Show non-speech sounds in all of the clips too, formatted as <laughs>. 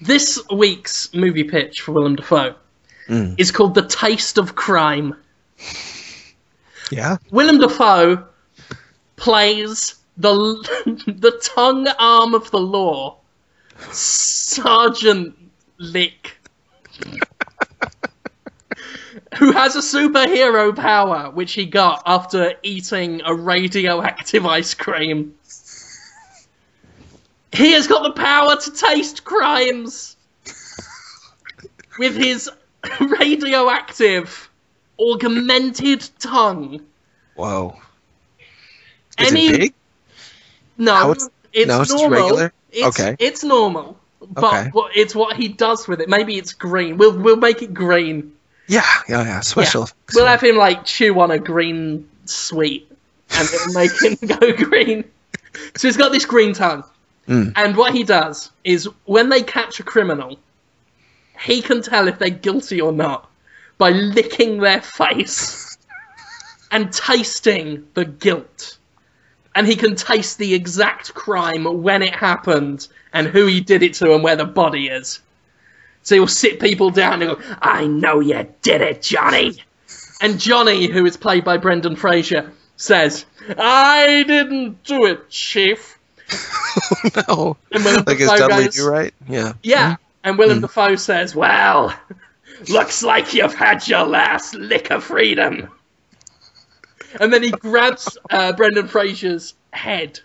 This week's movie pitch for Willem Dafoe Mm. is called The Taste of Crime. Yeah. Willem Dafoe plays the <laughs> the tongue arm of the law, Sergeant Lick, <laughs> who has a superhero power which he got after eating a radioactive ice cream. He has got the power to taste crimes with his radioactive augmented tongue. Whoa. Is Any it big? No, it's- it's, no, it's just normal. regular? It's, Okay. it's normal, but Okay. it's what he does with it. Maybe it's green. We'll we'll make it green. Yeah, yeah, yeah. Special. Yeah. effects. We'll have him like chew on a green sweet, and it'll make him <laughs> go green. So he's got this green tongue, Mm. and what he does is when they catch a criminal, he can tell if they're guilty or not by licking their face <laughs> and tasting the guilt. And he can taste the exact crime when it happened and who he did it to and where the body is. So he'll sit people down and go, I know you did it, Johnny. And Johnny, who is played by Brendan Fraser, says, I didn't do it, Chief. <laughs> no. And Willem Like Dafoe Dudley goes, Do Right? Yeah. Yeah. And Willem Dafoe says, Well, looks like you've had your last lick of freedom. And then he grabs uh, Brendan Fraser's head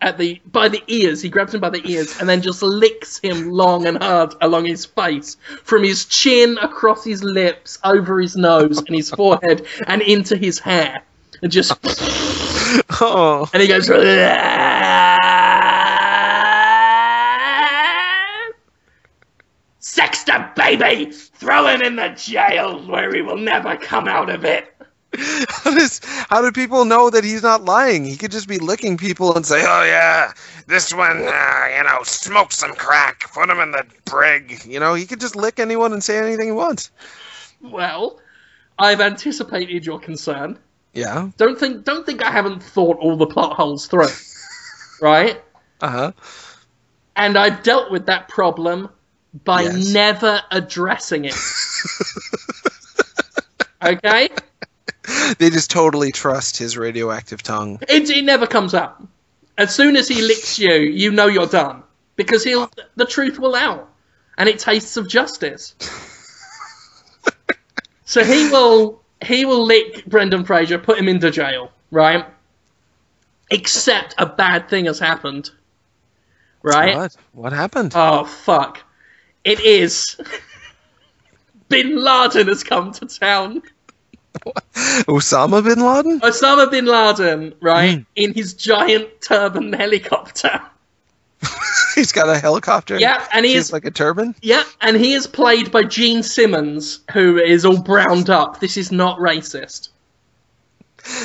at the by the ears. He grabs him by the ears and then just licks him long and hard along his face, from his chin across his lips, over his nose and his forehead, and into his hair. And just <laughs> Oh. and he goes. Sexter, baby! Throw him in the jail where he will never come out of it. <laughs> How does how do people know that he's not lying? He could just be licking people and say, "Oh yeah, this one, uh, you know, smoke some crack, put him in the brig." You know, he could just lick anyone and say anything he wants. Well, I've anticipated your concern. Yeah. Don't think don't think I haven't thought all the plot holes through. <laughs> right? Uh huh. And I've dealt with that problem by Yes. never addressing it. <laughs> okay? They just totally trust his radioactive tongue. It, it never comes up. As soon as he licks you, you know you're done. Because he'll the truth will out. And it tastes of justice. <laughs> so he will he will lick Brendan Fraser, put him into jail, right? Except a bad thing has happened. Right? What? What happened? Oh fuck. It is <laughs> Bin Laden has come to town. Osama bin Laden? Osama bin Laden, right, in his giant turban helicopter. <laughs> He's got a helicopter. Yeah, and he He's is like a turban. yeah, and he is played by Gene Simmons, who is all browned up. This is not racist.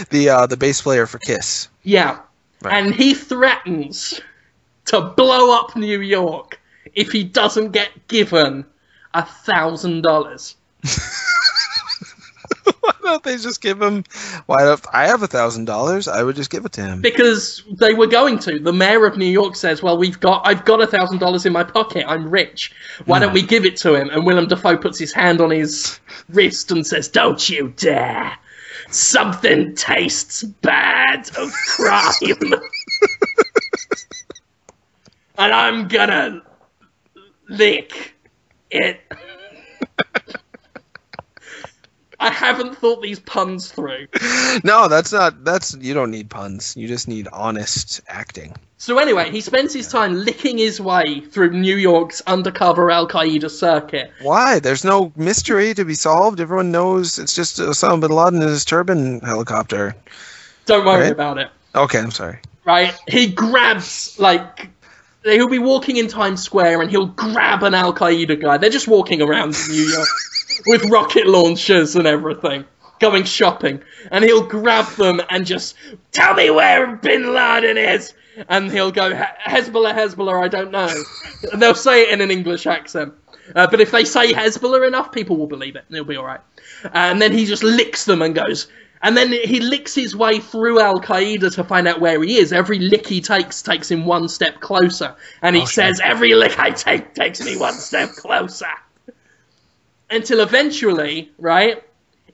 The uh, the bass player for Kiss. Yeah, Right. and he threatens to blow up New York if he doesn't get given a thousand dollars. <laughs> Why don't they just give him? Why don't I have a thousand dollars? I would just give it to him. Because they were going to. The mayor of New York says, "Well, we've got, I've got a thousand dollars in my pocket. I'm rich. Why don't we give it to him?" And Willem Dafoe puts his hand on his wrist and says, "Don't you dare! Something tastes bad of crime, <laughs> and I'm gonna lick it." I haven't thought these puns through. No, that's not. That's you don't need puns. You just need honest acting. So anyway, he spends his time licking his way through New York's undercover Al Qaeda circuit. Why? There's no mystery to be solved. Everyone knows it's just Osama bin Laden in his turban helicopter. Don't worry Right. about it. Okay, I'm sorry. Right? He grabs like he'll be walking in Times Square and he'll grab an Al Qaeda guy. They're just walking around New York <laughs> with rocket launchers and everything, going shopping, and he'll grab them and just tell me where Bin Laden is. And he'll go Hezbollah, Hezbollah. I don't know. And they'll say it in an English accent. Uh, but if they say Hezbollah enough, people will believe it. and It'll be all right. And then he just licks them and goes, And then he licks his way through Al Qaeda to find out where he is. Every lick he takes takes him one step closer. And he Oh, sure. says, Every lick I take takes me one step closer. Until eventually, right,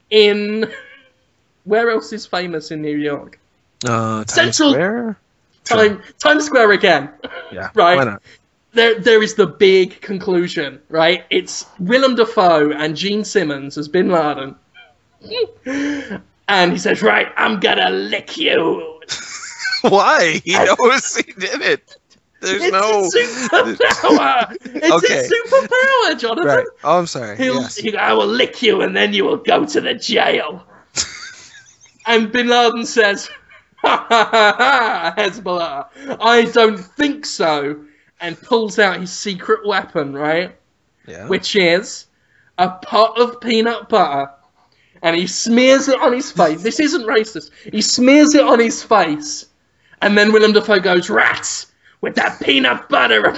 in. Where else is famous in New York? Uh, Times Central- Square? Time, Times Square again. Yeah. <laughs> Right. There there is the big conclusion, right? It's Willem Dafoe and Gene Simmons as Bin Laden. And he says, Right, I'm gonna lick you. <laughs> Why? He knows he did it. There's It's no. superpower. It's Okay. a superpower, Jonathan. Right. Oh, I'm sorry. He'll, yes. he, I will lick you and then you will go to the jail. <laughs> and Bin Laden says, ha ha ha ha, Hezbollah, I don't think so. And pulls out his secret weapon, right? yeah. Which is a pot of peanut butter. And he smears it on his face. This isn't racist. He smears it on his face. And then Willem Dafoe goes, Rats! With that peanut butter. <laughs>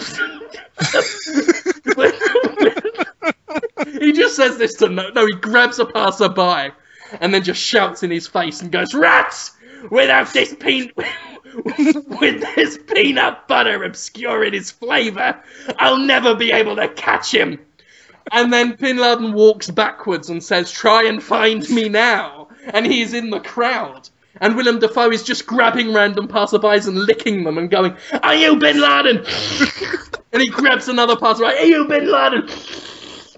he just says this to no, no, he grabs a passerby and then just shouts in his face and goes, Rats! Without this peanut, <laughs> with this peanut butter obscuring his flavour, I'll never be able to catch him. And then Bin Laden walks backwards and says, Try and find me now. And he's in the crowd. And Willem Dafoe is just grabbing random passerbys and licking them and going, Are you Bin Laden? <laughs> and he grabs another passerby, Are you Bin Laden?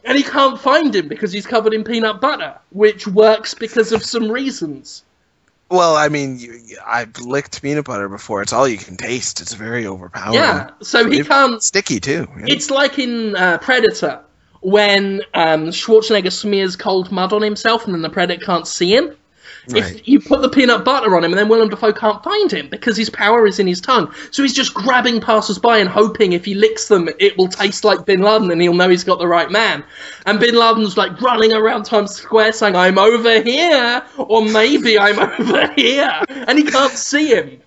And he can't find him because he's covered in peanut butter, which works because of some reasons. Well, I mean, you, I've licked peanut butter before. It's all you can taste. It's very overpowering. Yeah, so he It- can't Sticky too. yeah. It's like in uh, Predator when um, Schwarzenegger smears cold mud on himself and then the Predator can't see him. Right. If you put the peanut butter on him and then Willem Dafoe can't find him because his power is in his tongue. So he's just grabbing passers-by and hoping if he licks them it will taste like Bin Laden and he'll know he's got the right man. And Bin Laden's like running around Times Square saying, I'm over here, or maybe I'm <laughs> over here. And he can't see him.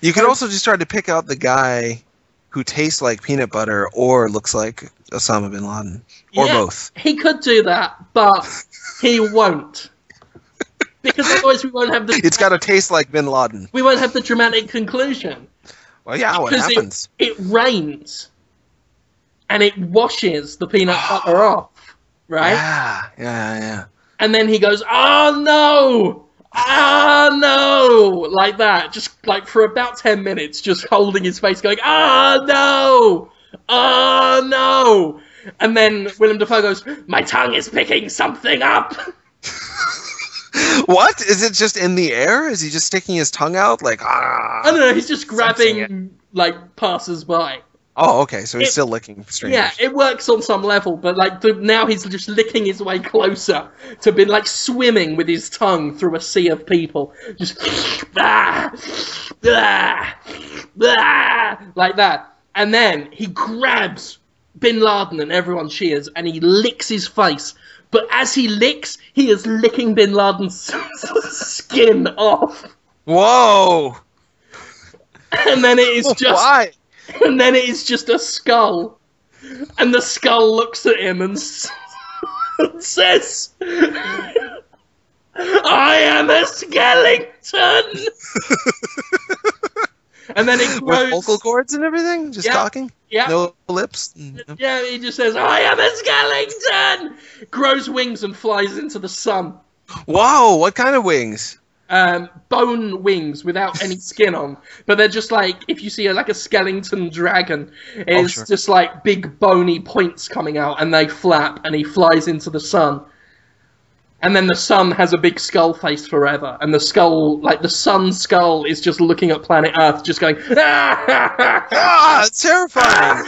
You can also just try to pick out the guy who tastes like peanut butter or looks like Osama bin Laden, or Yeah. both. He could do that, but he won't. Because otherwise we won't have the It's got to taste like bin Laden. we won't have the dramatic conclusion. Well, yeah, what happens? it, it rains and it washes the peanut butter off. Right? <gasps> Yeah, yeah, yeah. And then he goes, Oh no! Ah no! Like that. Just like for about ten minutes, just holding his face, going, Ah no! ah no! And then Willem Dafoe goes, My tongue is picking something up! <laughs> What is it? Just in the air? Is he just sticking his tongue out like ah? I don't know, he's just grabbing like passers by. Oh, okay. So he's It- still licking strangers. Yeah, it works on some level, but like the, now he's just licking his way closer to be like swimming with his tongue through a sea of people, just <laughs> ah, ah, ah, like that. And then he grabs Bin Laden and everyone cheers, and he licks his face. But as he licks, he is licking Bin Laden's <laughs> skin off, Whoa! and then it is just <laughs> Why? <laughs> and then it is just a skull. And the skull looks at him and <laughs> says, I am a skeleton! <laughs> and then it With grows. vocal cords and everything? Just Yeah. talking? yeah, No lips? Mm. yeah, he just says, I am a skeleton! Grows wings and flies into the sun. Wow, What kind of wings? Um, bone wings without any skin on, but they're just like if you see a, like a skeleton dragon, it's sure. just like big bony points coming out, and they flap, and he flies into the sun. And then the sun has a big skull face forever, and the skull, like the sun skull, is just looking at planet Earth, just going. <laughs> Ah, it's terrifying.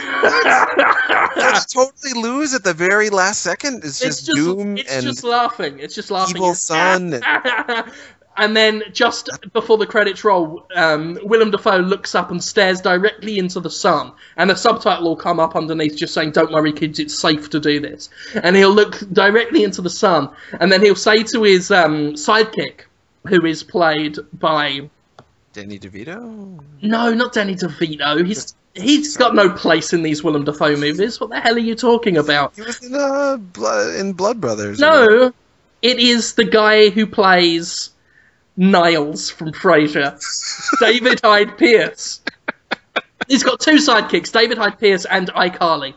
Just totally lose at the very last second. It's just, it's just, doom it's and just laughing. It's just laughing. evil sun. and <laughs> then just before the credits roll, um, Willem Dafoe looks up and stares directly into the sun, and the subtitle will come up underneath just saying, "Don't worry, kids, it's safe to do this." And he'll look directly into the sun, and then he'll say to his um, sidekick, who is played by Danny DeVito. no, not Danny DeVito. He's he's got no place in these Willem Dafoe movies. What the hell are you talking about? He was in uh, Blood, in Blood Brothers. No, it is the guy who plays Niles from Frasier, David Hyde Pierce. He's got two sidekicks, David Hyde Pierce and iCarly.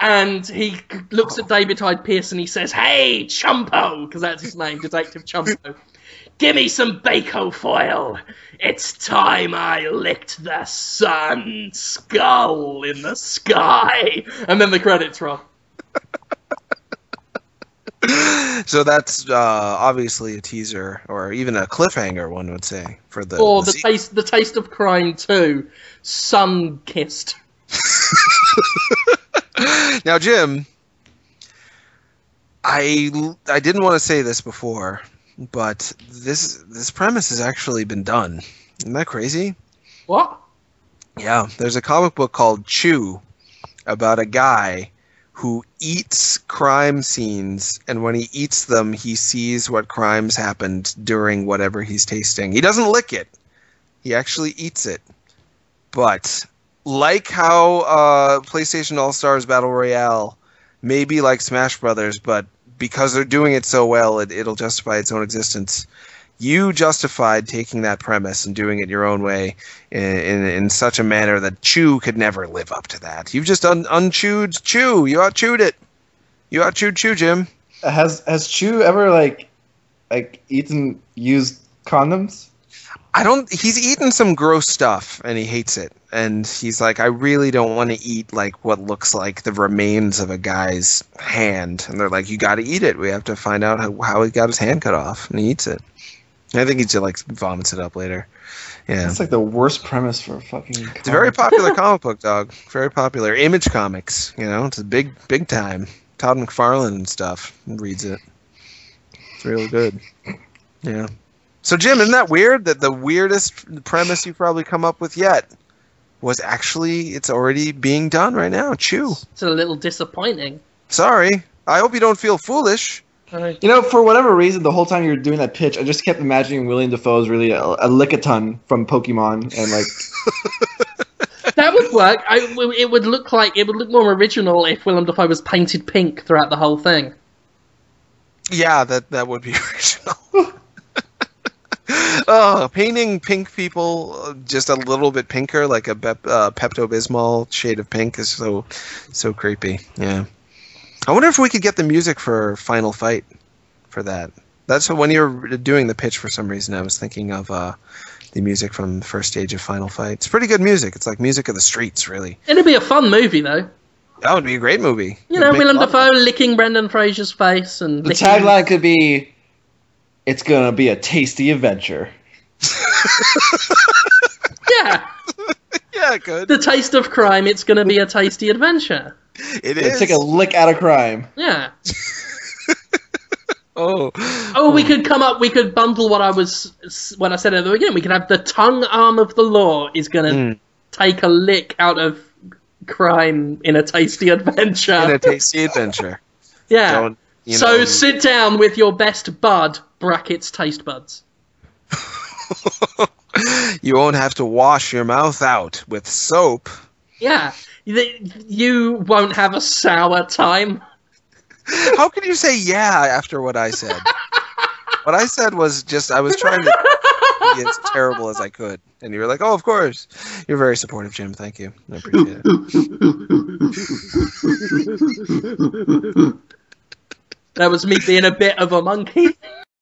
And he looks at David Hyde Pierce and he says, Hey, Chumpo, because that's his name, Detective Chumpo. Give me some Bacofoil. It's time I licked the sun skull in the sky. And then the credits roll. <laughs> So that's uh, obviously a teaser, or even a cliffhanger, one would say, for the. Or the se- taste, the taste of crime too. Sun kissed. <laughs> now, Jim, I I didn't want to say this before, but this this premise has actually been done. Isn't that crazy? What? Yeah, there's a comic book called Chew about a guy who eats crime scenes, and when he eats them, he sees what crimes happened during whatever he's tasting. He doesn't lick it; he actually eats it. But like how uh, PlayStation All Stars Battle Royale may be like Smash Brothers, but because they're doing it so well, it, it'll justify its own existence. You justified taking that premise and doing it your own way in, in, in such a manner that Chew could never live up to that. You've just un- unchewed Chew. You outchewed it. You outchewed Chew, Jim. Has has Chew ever like like eaten used condoms? I don't. He's eaten some gross stuff and he hates it. And he's like, I really don't want to eat like what looks like the remains of a guy's hand. And they're like, you got to eat it. We have to find out how, how he got his hand cut off. And he eats it. I think he just like vomits it up later. Yeah. That's like the worst premise for a fucking. It's a very popular <laughs> comic book, dog. Very popular. Image Comics, you know, it's a big, big time. Todd McFarlane and stuff reads it. It's really good. Yeah. So, Jim, isn't that weird that the weirdest premise you've probably come up with yet was actually it's already being done right now? Chew. It's a little disappointing. Sorry. I hope you don't feel foolish. I- You know, for whatever reason, the whole time you were doing that pitch, I just kept imagining William Dafoe's really a, a Lickitung from Pokemon, and like, <laughs> That would work. I, it would look like it would look more original if Willem Dafoe was painted pink throughout the whole thing. Yeah, that that would be <laughs> original. <laughs> oh, painting pink people uh, just a little bit pinker, like a Pep, uh, Pepto Bismol shade of pink, is so so creepy. Yeah, I wonder if we could get the music for Final Fight for that. That's when you were doing the pitch. For some reason, I was thinking of uh, the music from the first stage of Final Fight. It's pretty good music. It's like music of the streets, really. It'd be a fun movie though. That would be a great movie. You It'd know, make Willem a lot of- Dafoe licking Brendan Fraser's face and the licking... tagline could be, "It's gonna be a tasty adventure." <laughs> Yeah, <laughs> Yeah, good. the taste of crime. It's going to be a tasty adventure. It Yeah, is. Take a lick out of crime. Yeah. <laughs> oh. Oh, we could come up. We could bundle what I was when I said at the beginning. We could have the tongue arm of the law is going to Mm. take a lick out of crime in a tasty adventure. in a tasty adventure. <laughs> yeah. Don't, you so know, sit down with your best bud brackets taste buds. <laughs> you won't have to wash your mouth out with soap. Yeah. You- won't have a sour time. How can you say yeah after what I said? what I said was just I was trying to be as terrible as I could, and you were like, "Oh, of course." You're very supportive, Jim. Thank you. I appreciate it. That was me being a bit of a monkey.